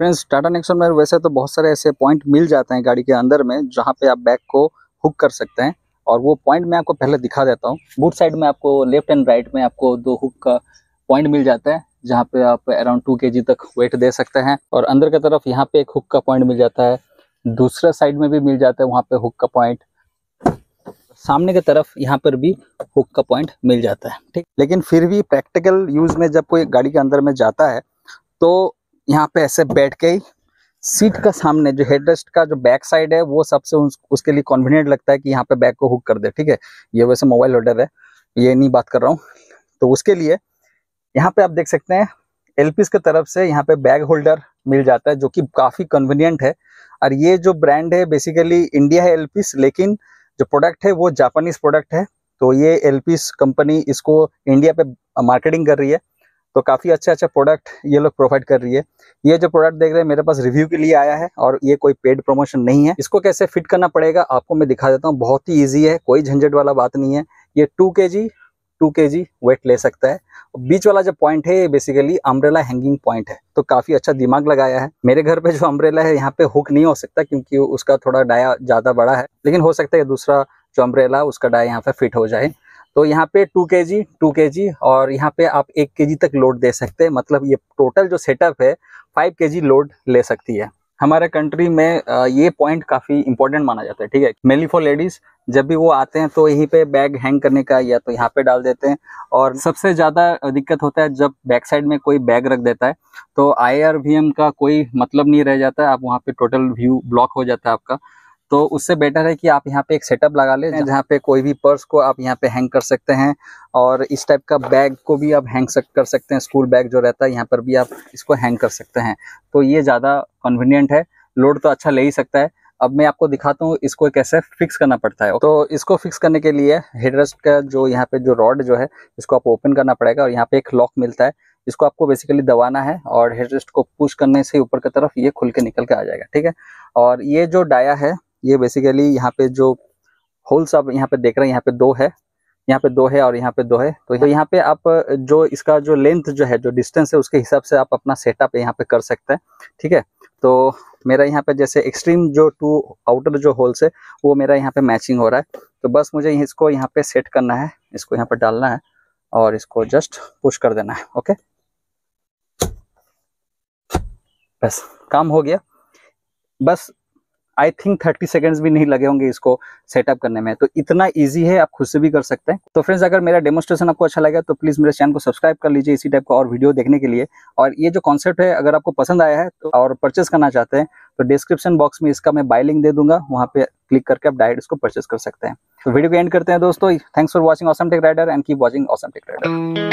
Friends Tata Nexon में वैसे तो बहुत सारे ऐसे पॉइंट मिल जाते हैं गाड़ी के अंदर में, जहाँ पे आप बैग को हुक कर सकते हैं। और वो पॉइंट मैं आपको पहले दिखा देता हूँ। बूट साइड में आपको लेफ़्ट एंड राइट में आपको दो हुक का पॉइंट मिल जाता है, जहाँ पे आप अराउंड टू के तक वेट दे सकते हैं। और अंदर की तरफ़ यहाँ पे एक हुक का पॉइंट मिल जाता है। दूसरा साइड में भी मिल जाता है, वहाँ पे हुक का पॉइंट सामने की तरफ़ यहाँ पर भी हुक का पॉइंट मिल जाता है, ठीक? लेकिन फिर भी प्रैक्टिकल यूज़ में जब कोई गाड़ी के अंदर में जाता है तो यहाँ पे ऐसे बैठ के ही सीट का सामने जो हेडरेस्ट का जो बैक साइड है वो सबसे उस, उसके लिए कॉन्वीनियंट लगता है कि यहाँ पे बैग को हुक कर दे ठीक है? ये वैसे मोबाइल होल्डर है ये नहीं बात कर रहा हूँ। तो उसके लिए यहाँ पे आप देख सकते हैं एलपीस की तरफ़ से यहाँ पे बैग होल्डर मिल जाता है जो कि काफ़ी कन्वीनियंट है। और ये जो ब्रांड है बेसिकली इंडिया है एलपीस लेकिन जो प्रोडक्ट है वो जापानीज प्रोडक्ट है। तो ये एलपीस कंपनी इसको इंडिया पे मार्केटिंग कर रही है। तो काफ़ी अच्छा अच्छा प्रोडक्ट ये लोग प्रोवाइड कर रही है। ये जो प्रोडक्ट देख रहे हैं, मेरे पास रिव्यू के लिए आया है और ये कोई पेड प्रमोशन नहीं है। इसको कैसे फिट करना पड़ेगा, आपको मैं दिखा देता हूँ। बहुत ही ईजी है, कोई झंझट वाला बात नहीं है। ये टू के जी टू के जी वेट ले सकता है। बीच वाला जो पॉइंट है, ये बेसिकली अम्ब्रेला हैंगिंग पॉइंट है। तो काफ़ी अच्छा दिमाग लगाया है। मेरे घर पे जो अम्ब्रेला है, यहाँ पे हुक नहीं हो सकता क्योंकि उसका थोड़ा डाया ज़्यादा बड़ा है। लेकिन हो सकता है दूसरा जो अम्ब्रेला उसका डाया यहाँ पे फिट हो जाए। तो यहाँ पे टू के जी टू के जी और यहाँ पे आप एक के जी तक लोड दे सकते हैं। मतलब ये टोटल जो सेटअप है फाइव के जी लोड ले सकती है। हमारे कंट्री में ये पॉइंट काफ़ी इंपॉर्टेंट माना जाता है, ठीक है? मेनली फॉर लेडीज़ जब भी वो आते हैं तो यहीं पे बैग हैंग करने का या तो यहाँ पे डाल देते हैं। और सबसे ज़्यादा दिक्कत होता है जब बैक साइड में कोई बैग रख देता है तो आईआरवीएम का कोई मतलब नहीं रह जाता है आप वहाँ पे टोटल व्यू ब्लॉक हो जाता है आपका। तो उससे बेटर है कि आप यहाँ पे एक सेटअप लगा लें जहाँ पे कोई भी पर्स को आप यहाँ पे हैंग कर सकते हैं और इस टाइप का बैग को भी आप हैंग सक, कर सकते हैं स्कूल बैग जो रहता है यहाँ पर भी आप इसको हैंग कर सकते हैं। तो ये ज़्यादा कन्वीनियंट है लोड तो अच्छा ले ही सकता है। अब मैं आपको दिखाता हूँ इसको कैसे फिक्स करना पड़ता है। तो इसको फिक्स करने के लिए हेडरेस्ट का जो यहाँ पे जो रॉड जो है इसको आप ओपन करना पड़ेगा और यहाँ पे एक लॉक मिलता है। इसको आपको बेसिकली दबाना है और हेडरेस्ट को पुश करने से ऊपर की तरफ़ ये खुल के निकल के आ जाएगा ठीक है? और ये जो डाया है ये बेसिकली यहाँ पे जो होल्स आप यहाँ पे देख रहे हैं यहाँ पे दो है यहाँ पे दो है और यहाँ पे दो है तो यहाँ पे आप जो इसका जो लेंथ जो है जो डिस्टेंस है उसके हिसाब से आप अपना सेटअप यहाँ पे कर सकते हैं ठीक है तो मेरा यहाँ पे जैसे एक्सट्रीम जो टू आउटर जो होल्स है वो मेरा यहाँ पे मैचिंग हो रहा है तो बस मुझे इसको यहाँ पे सेट करना है इसको यहाँ पे डालना है और इसको जस्ट पुश कर देना है ओके बस काम हो गया बस आई थिंक थर्टी सेकेंड्स भी नहीं लगे होंगे इसको सेटअप करने में। तो इतना ईजी है, आप खुद से भी कर सकते हैं। तो फ्रेंड्स अगर मेरा डेमोस्ट्रेशन आपको अच्छा लगा तो प्लीज़ मेरे चैनल को सब्सक्राइब कर लीजिए इसी टाइप का और वीडियो देखने के लिए। और ये जो कॉन्सेप्ट है, अगर आपको पसंद आया है तो और परचेस करना चाहते हैं तो डिस्क्रिप्शन बॉक्स में इसका मैं बाय लिंक दे दूँगा। वहाँ पे क्लिक करके आप डायरेक्ट इसको परचेस कर सकते हैं। तो वीडियो को एंड करते हैं दोस्तों। Thanks for watching awesome tech rider and keep watching awesome tech rider